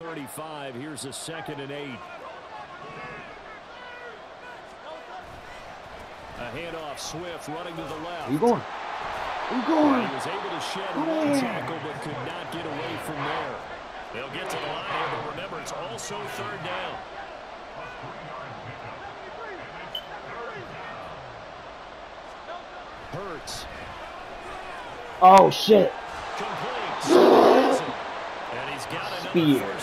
35. Here's a second and eight. A handoff, Swift running to the left. You going? You He was able to shed one tackle, but could not get away from there. They'll get to the line here, but remember, it's also third down. Hurts. Oh shit. Spear.